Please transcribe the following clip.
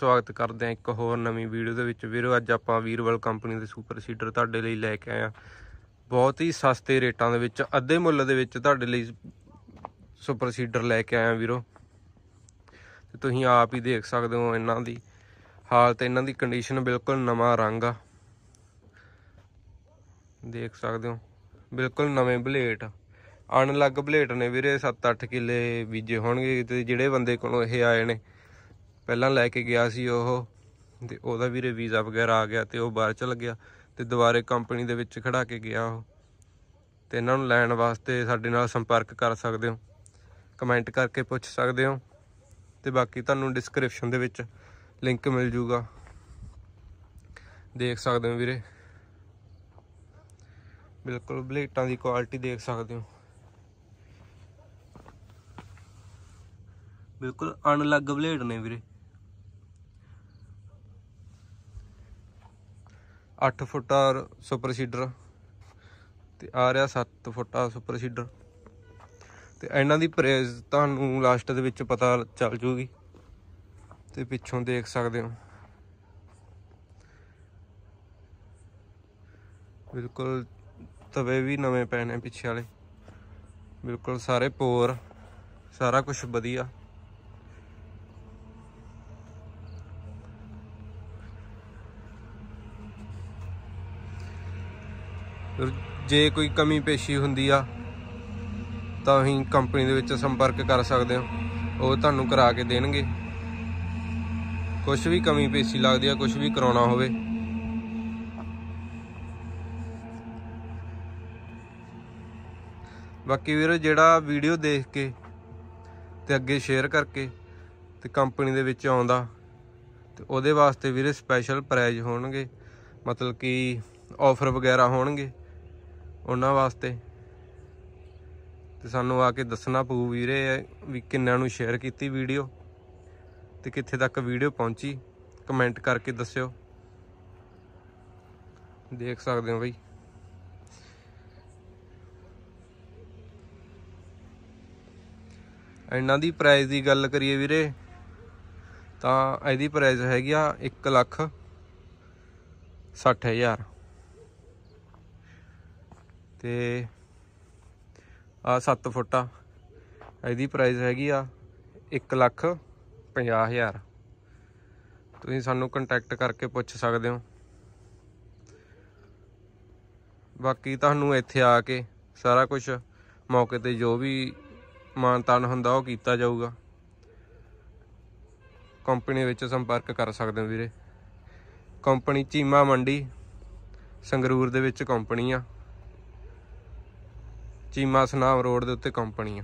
ਸਵਾਗਤ ਕਰਦੇ ਹਾਂ ਇੱਕ ਹੋਰ ਨਵੀਂ ਵੀਡੀਓ ਦੇ ਵਿੱਚ। ਵੀਰੋ, ਅੱਜ ਆਪਾਂ ਵੀਰਵਲ ਕੰਪਨੀ ਦੇ ਸੁਪਰ ਸੀਡਰ ਤੁਹਾਡੇ ਲਈ ਲੈ ਕੇ ਆਏ ਆ ਬਹੁਤ ਹੀ ਸਸਤੇ ਰੇਟਾਂ ਦੇ ਵਿੱਚ, ਅੱਧੇ ਮੁੱਲ ਦੇ ਵਿੱਚ ਤੁਹਾਡੇ ਲਈ ਸੁਪਰ ਸੀਡਰ ਲੈ ਕੇ ਆਏ ਆ ਵੀਰੋ। ਤੇ ਤੁਸੀਂ ਆਪ ਹੀ ਦੇਖ ਸਕਦੇ ਹੋ ਇਹਨਾਂ ਦੀ ਹਾਲਤ। ਇਹਨਾਂ ਦੀ ਕੰਡੀਸ਼ਨ ਬਿਲਕੁਲ ਨਵਾਂ ਰੰਗ ਆ। ਦੇਖ ਸਕਦੇ ਹੋ, ਬਿਲਕੁਲ ਨਵੇਂ ਬਲੇਟ ਅਨਲੱਗ ਬਲੇਟ ਨੇ ਵੀਰੇ 7-8 ਕਿੱਲੇ ਬੀਜੇ ਹੋਣਗੇ ਤੇ ਜਿਹੜੇ ਬੰਦੇ ਕੋਲੋਂ ਇਹ ਆਏ ਨੇ ਪਹਿਲਾਂ ਲੈ ਕੇ ਗਿਆ ਸੀ ਉਹ, ਤੇ ਉਹਦਾ ਵੀਰੇ ਵੀਜ਼ਾ ਵਗੈਰਾ ਆ ਗਿਆ ਤੇ ਉਹ ਬਾਹਰ ਚਲ ਗਿਆ ਤੇ ਦੁਬਾਰੇ ਕੰਪਨੀ ਦੇ ਵਿੱਚ ਖੜਾ ਕੇ ਗਿਆ ਉਹ। ਤੇ ਇਹਨਾਂ ਨੂੰ ਲੈਣ ਵਾਸਤੇ ਸਾਡੇ ਨਾਲ ਸੰਪਰਕ ਕਰ ਸਕਦੇ ਹੋ, ਕਮੈਂਟ ਕਰਕੇ ਪੁੱਛ ਸਕਦੇ ਹੋ ਤੇ ਬਾਕੀ ਤੁਹਾਨੂੰ ਡਿਸਕ੍ਰਿਪਸ਼ਨ ਦੇ ਵਿੱਚ ਲਿੰਕ ਮਿਲ ਜੂਗਾ। ਦੇਖ ਸਕਦੇ ਹੋ ਵੀਰੇ। ਬਿਲਕੁਲ ਬਲੇਟਾਂ ਦੀ ਕੁਆਲਿਟੀ ਦੇਖ ਸਕਦੇ ਹੋ। ਬਿਲਕੁਲ ਅਨਲੱਗ ਬਲੇਡ ਨੇ ਵੀਰੇ। 8 ਫੁੱਟਾ ਸੁਪਰ ਸੀਡਰ ਤੇ ਆ ਰਿਹਾ 7 ਫੁੱਟਾ ਸੁਪਰ ਸੀਡਰ। ਤੇ ਇਹਨਾਂ ਦੀ ਪ੍ਰਾਈਸ ਤੁਹਾਨੂੰ ਲਾਸਟ ਦੇ ਵਿੱਚ ਪਤਾ ਚੱਲ ਜੂਗੀ। ਤੇ ਪਿੱਛੋਂ ਦੇਖ ਸਕਦੇ ਹੋ। ਬਿਲਕੁਲ ਤਵੇ ਵੀ ਨਵੇਂ ਪੈਣੇ ਪਿੱਛੇ ਵਾਲੇ। ਬਿਲਕੁਲ ਸਾਰੇ ਪੋਰ ਸਾਰਾ ਕੁਝ ਵਧੀਆ। ਜੇ ਕੋਈ ਕਮੀ ਪੇਸ਼ੀ ਹੁੰਦੀ ਆ, ਤਾਂ ਅਸੀਂ ਕੰਪਨੀ ਦੇ ਵਿੱਚ ਸੰਪਰਕ ਕਰ ਸਕਦੇ ਹੋ। ਉਹ ਤੁਹਾਨੂੰ ਕਰਾ ਕੇ ਦੇਣਗੇ। ਕੁਝ ਵੀ ਕਮੀ ਪੇਸ਼ੀ ਲੱਗਦੀ ਆ ਕੁਝ ਵੀ ਕਰਾਉਣਾ ਹੋਵੇ। ਬਾਕੀ ਵੀਰੋ, ਜਿਹੜਾ ਵੀਡੀਓ ਦੇਖ ਕੇ ਤੇ ਅੱਗੇ ਸ਼ੇਅਰ ਕਰਕੇ ਤੇ ਕੰਪਨੀ ਦੇ ਵਿੱਚ ਆਉਂਦਾ, ਤੇ ਉਹਦੇ ਵਾਸਤੇ ਵੀਰੇ ਸਪੈਸ਼ਲ ਪ੍ਰਾਈਜ਼ ਹੋਣਗੇ। ਮਤਲਬ ਕਿ ਆਫਰ ਵਗੈਰਾ ਹੋਣਗੇ। ਉਹਨਾਂ ਵਾਸਤੇ। ਤੇ ਸਾਨੂੰ ਆ ਕੇ ਦੱਸਣਾ ਪਊ ਵੀਰੇ ਵੀ ਕਿੰਨਿਆਂ ਨੂੰ ਸ਼ੇਅਰ ਕੀਤੀ ਵੀਡੀਓ ਤੇ ਕਿੱਥੇ ਤੱਕ ਵੀਡੀਓ ਪਹੁੰਚੀ। ਕਮੈਂਟ ਕਰਕੇ ਦੱਸਿਓ। ਦੇਖ ਸਕਦੇ ਹੋ ਬਈ। ਇਹਨਾਂ ਦੀ ਪ੍ਰਾਈਸ ਦੀ ਗੱਲ ਕਰੀਏ ਵੀਰੇ, ਤਾਂ ਇਹਦੀ ਪ੍ਰਾਈਸ ਹੈਗੀ ਆ 1 ਲੱਖ 60000 ਤੇ ਆ 7 ਆ। ਇਹਦੀ ਪ੍ਰਾਈਸ ਹੈਗੀ ਆ 1 ਲੱਖ 50000 ਤੁਸੀਂ ਸਾਨੂੰ ਕੰਟੈਕਟ ਕਰਕੇ ਪੁੱਛ ਸਕਦੇ ਹੋ। ਬਾਕੀ ਤੁਹਾਨੂੰ ਇੱਥੇ ਆ ਕੇ ਸਾਰਾ ਕੁਝ ਮੌਕੇ ਤੇ ਜੋ ਵੀ ਮਾਨਤਾਨ ਹੁੰਦਾ ਉਹ ਕੀਤਾ ਜਾਊਗਾ। ਕੰਪਨੀ ਵਿੱਚ ਸੰਪਰਕ ਕਰ ਸਕਦੇ ਹੋ ਵੀਰੇ। ਕੰਪਨੀ ਚੀਮਾ ਮੰਡੀ ਸੰਗਰੂਰ ਦੇ ਵਿੱਚ ਕੰਪਨੀ ਆ। ਚੀਮਾ ਸਨਾਮ ਰੋਡ ਦੇ ਉੱਤੇ ਕੰਪਨੀ ਆ।